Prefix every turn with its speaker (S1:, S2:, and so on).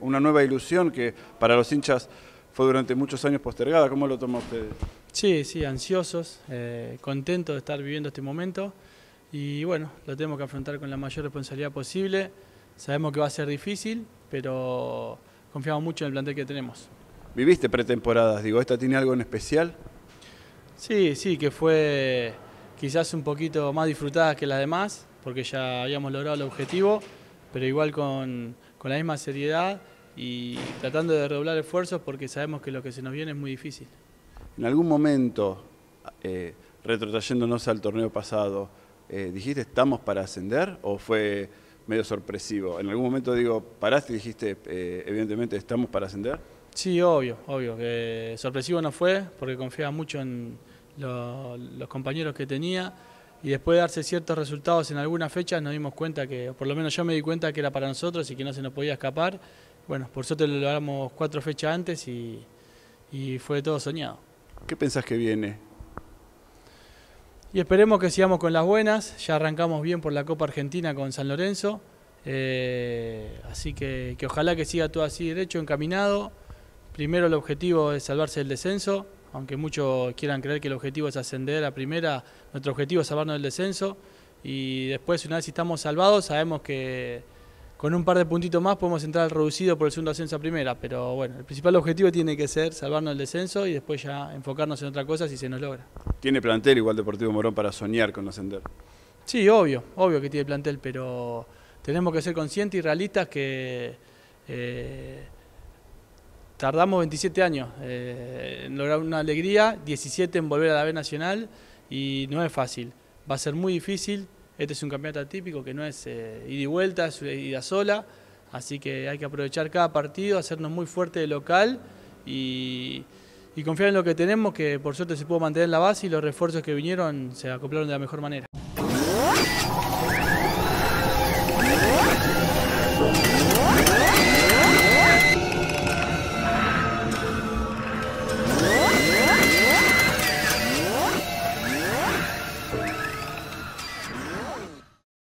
S1: una nueva ilusión que para los hinchas fue durante muchos años postergada. ¿Cómo lo toma usted?
S2: Sí, sí, ansiosos, eh, contentos de estar viviendo este momento y bueno, lo tenemos que afrontar con la mayor responsabilidad posible. Sabemos que va a ser difícil, pero confiamos mucho en el plantel que tenemos.
S1: ¿Viviste pretemporadas? Digo, ¿esta tiene algo en especial?
S2: Sí, sí, que fue quizás un poquito más disfrutada que las demás, porque ya habíamos logrado el objetivo, pero igual con, con la misma seriedad y tratando de redoblar esfuerzos porque sabemos que lo que se nos viene es muy difícil.
S1: En algún momento, eh, retrotrayéndonos al torneo pasado, eh, ¿dijiste estamos para ascender o fue medio sorpresivo? En algún momento digo, paraste y dijiste, eh, evidentemente estamos para ascender.
S2: Sí, obvio, obvio. Sorpresivo no fue porque confiaba mucho en los compañeros que tenía y después de darse ciertos resultados en algunas fechas nos dimos cuenta que, por lo menos yo me di cuenta que era para nosotros y que no se nos podía escapar. Bueno, por suerte lo logramos cuatro fechas antes y, y fue todo soñado.
S1: ¿Qué pensás que viene?
S2: Y esperemos que sigamos con las buenas. Ya arrancamos bien por la Copa Argentina con San Lorenzo. Eh, así que, que ojalá que siga todo así derecho, encaminado. Primero el objetivo es salvarse del descenso, aunque muchos quieran creer que el objetivo es ascender a primera, nuestro objetivo es salvarnos del descenso y después una vez si estamos salvados sabemos que con un par de puntitos más podemos entrar al reducido por el segundo ascenso a primera, pero bueno, el principal objetivo tiene que ser salvarnos del descenso y después ya enfocarnos en otra cosa si se nos logra.
S1: ¿Tiene plantel igual Deportivo Morón para soñar con ascender?
S2: Sí, obvio, obvio que tiene plantel, pero tenemos que ser conscientes y realistas que eh, tardamos 27 años eh, en lograr una alegría, 17 en volver a la B Nacional y no es fácil. Va a ser muy difícil, este es un campeonato atípico que no es eh, ida y vuelta, es ida sola, así que hay que aprovechar cada partido, hacernos muy fuerte de local y, y confiar en lo que tenemos, que por suerte se pudo mantener la base y los refuerzos que vinieron se acoplaron de la mejor manera.